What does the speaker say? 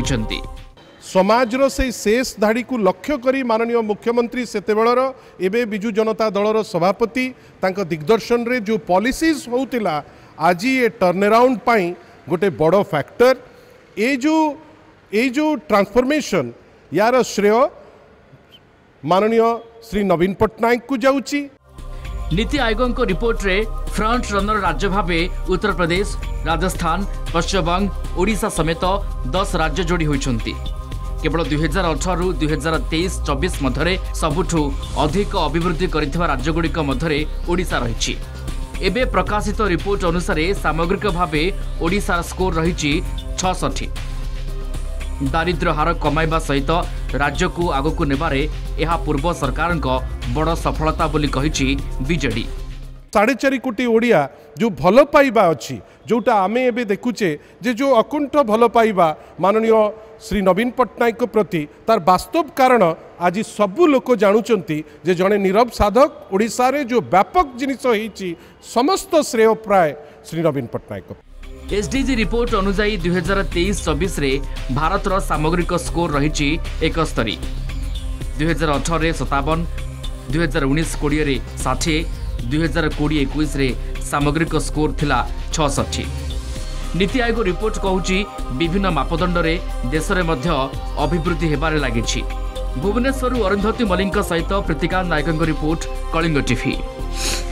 କହିଛନ୍ତି ସମାଜର ସେଇ ଶେଷ ଧାଡ଼ିକୁ ଲକ୍ଷ୍ୟ କରି ମାନନୀୟ ମୁଖ୍ୟମନ୍ତ୍ରୀ ସେତେବେଳର ଏବେ ବିଜୁ ଜନତା ଦଳର ସଭାପତି ତାଙ୍କ ଦିଗ୍ଦର୍ଶନରେ ଯେଉଁ ପଲିସିସ୍ ହେଉଥିଲା ଆଜି ଏ ଟର୍ଣ୍ଣଆରାଉଣ୍ଡ ପାଇଁ ଗୋଟେ ବଡ଼ ଫ୍ୟାକ୍ଟର ଏ ଯେଉଁ ଏଇ ଯେଉଁ ଟ୍ରାନ୍ସଫର୍ମେସନ୍ ୟାର ଶ୍ରେୟ ମାନନୀୟ ଶ୍ରୀ ନବୀନ ପଟ୍ଟନାୟକଙ୍କୁ ଯାଉଛି ନୀତି ଆୟୋଗଙ୍କ ରିପୋର୍ଟରେ ଫ୍ରଣ୍ଟ ରନର ରାଜ୍ୟ ଭାବେ ଉତ୍ତରପ୍ରଦେଶ ରାଜସ୍ଥାନ ପଶ୍ଚିମବଙ୍ଗ ଓଡ଼ିଶା ସମେତ ଦଶ ରାଜ୍ୟ ଯୋଡ଼ି ହୋଇଛନ୍ତି କେବଳ ଦୁଇହଜାର ଅଠରରୁ ଦୁଇହଜାର ତେଇଶ ଚବିଶ ମଧ୍ୟରେ ସବୁଠୁ ଅଧିକ ଅଭିବୃଦ୍ଧି କରିଥିବା ରାଜ୍ୟଗୁଡ଼ିକ ମଧ୍ୟରେ ଓଡ଼ିଶା ରହିଛି ଏବେ ପ୍ରକାଶିତ ରିପୋର୍ଟ ଅନୁସାରେ ସାମଗ୍ରିକ ଭାବେ ଓଡ଼ିଶାର ସ୍କୋର ରହିଛି ଛଅଷଠି ଦାରିଦ୍ର୍ୟ ହାର କମାଇବା ସହିତ ରାଜ୍ୟକୁ ଆଗକୁ ନେବାରେ ଏହା ପୂର୍ବ ସରକାରଙ୍କ ବଡ଼ ସଫଳତା ବୋଲି କହିଛି ବିଜେଡ଼ି সাড়ে চারি কোটি ওড়িয়া যে ভাল পাইবা অছি আমি এবে দেখুছে যে যে অকুণ্ঠ ভাল পাইবা মাননীয় শ্রী নবীন পট্টনাক প্রতি তার বাস্তব কারণ আজ সবু লোক জাণুচার যে জনে নীরব সাধক ওড়শার যে ব্যাপক জিনিস হয়েছি সমস্ত শ্রেয় প্রায় শ্রী নবীন পট্টনাক এসডিজি রিপোর্ট অনুযায়ী দুই হাজার তেইশ চবিশে ভারতর সামগ্রিক স্কোর রয়েছে একস্তরী দুই হাজার অঠর সতাবন দুই হাজার উনিশ কোড়িয়ে ষাঠিয়ে ଦୁଇହଜାର କୋଡ଼ିଏ ଏକୋଇଶରେ ସାମଗ୍ରିକ ସ୍କୋର ଥିଲା ଛଅଷଠି ନୀତି ଆୟୋଗ ରିପୋର୍ଟ କହୁଛି ବିଭିନ୍ନ ମାପଦଣ୍ଡରେ ଦେଶରେ ମଧ୍ୟ ଅଭିବୃଦ୍ଧି ହେବାରେ ଲାଗିଛି ଭୁବନେଶ୍ୱରରୁ ଅରୁନ୍ଧତୀ ମଲ୍ଲିକଙ୍କ ସହିତ ପ୍ରୀତିକାନ୍ତ ନାୟକଙ୍କ ରିପୋର୍ଟ କଳିଙ୍ଗ ଟିଭି